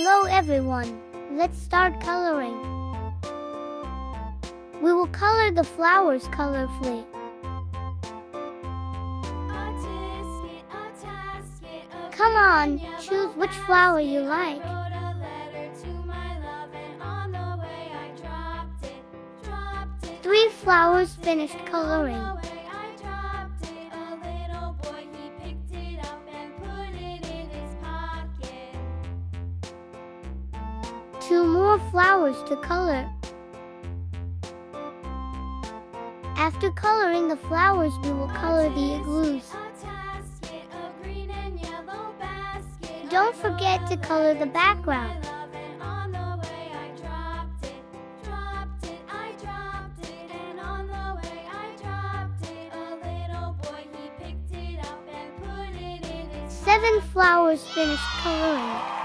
Hello everyone. Let's start coloring. We will color the flowers colorfully. Come on, choose which flower you like. Three flowers finished coloring. Two more flowers to color. After coloring the flowers, we will color the igloos. Don't forget to color the background. Seven flowers finished coloring.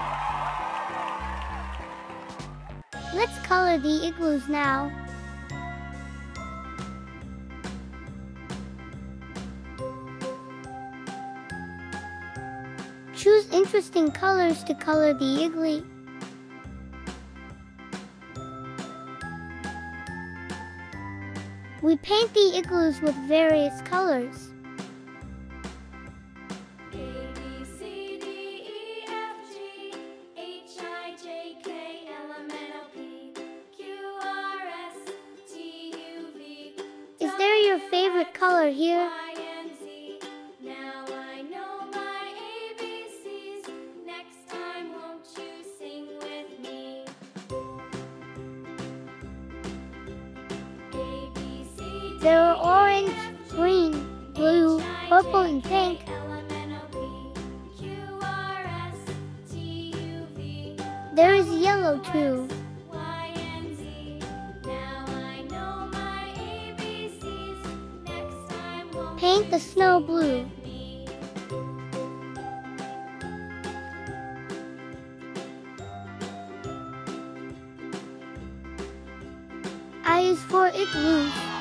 Let's color the igloos now. Choose interesting colors to color the igloo. We paint the igloos with various colors. Favorite color here? There are orange, green, blue, purple, and pink. There is yellow too. Paint the snow blue. I is for igloos.